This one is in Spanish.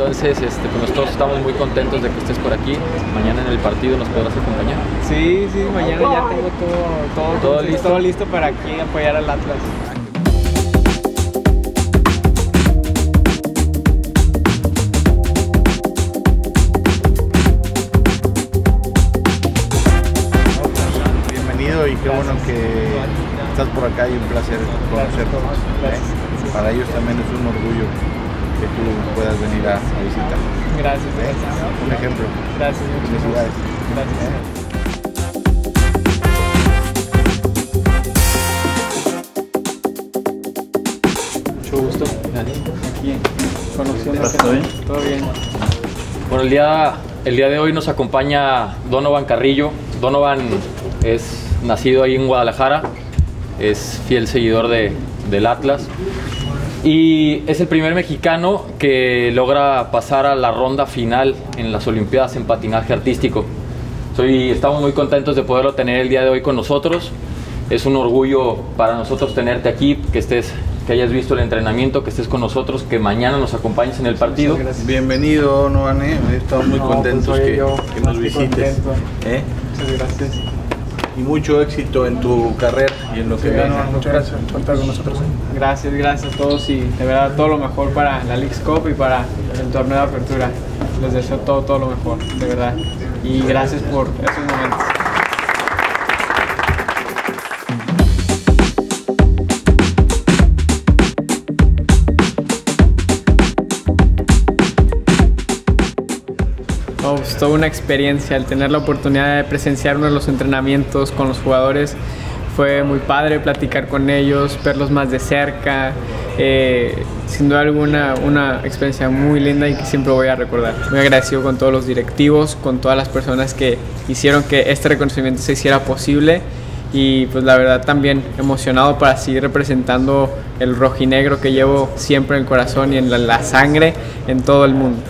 Entonces, este, pues nosotros estamos muy contentos de que estés por aquí. Mañana en el partido nos podrás acompañar. Sí, sí, mañana ya tengo todo, todo, ¿Todo listo? todo listo para aquí apoyar al Atlas. Bienvenido y qué bueno que estás por acá y un placer conocerte. ¿eh? Para ellos también es un orgullo que tú puedas venir a, a visitar. Gracias, ¿eh? gracias. Un ejemplo. Gracias, muchas Felicidades. Gracias. Mucho gusto. Aquí, conociendo. ¿Todo bien? Todo bien. Bueno, el día, el día de hoy nos acompaña Donovan Carrillo. Donovan es nacido ahí en Guadalajara, es fiel seguidor de, del Atlas y es el primer mexicano que logra pasar a la ronda final en las Olimpiadas en patinaje artístico. Soy, estamos muy contentos de poderlo tener el día de hoy con nosotros. Es un orgullo para nosotros tenerte aquí, que estés, que hayas visto el entrenamiento, que estés con nosotros, que mañana nos acompañes en el partido. Bienvenido, Noane. Estamos muy No, pues, contentos oye, que, que nos visites. contento. ¿eh? Muchas gracias. Y mucho éxito en tu carrera y en lo que viene. muchas gracias por contar con nosotros. Gracias, gracias a todos y de verdad todo lo mejor para la Leagues Cup y para el torneo de apertura. Les deseo todo, todo lo mejor, de verdad. Y gracias por esos momentos. No, pues, toda una experiencia el tener la oportunidad de presenciar uno de los entrenamientos con los jugadores. Fue muy padre platicar con ellos, verlos más de cerca. eh, sin duda alguna, una experiencia muy linda y que siempre voy a recordar. Muy agradecido con todos los directivos, con todas las personas que hicieron que este reconocimiento se hiciera posible y pues la verdad también emocionado para seguir representando el rojinegro que llevo siempre en el corazón y en la, la sangre en todo el mundo.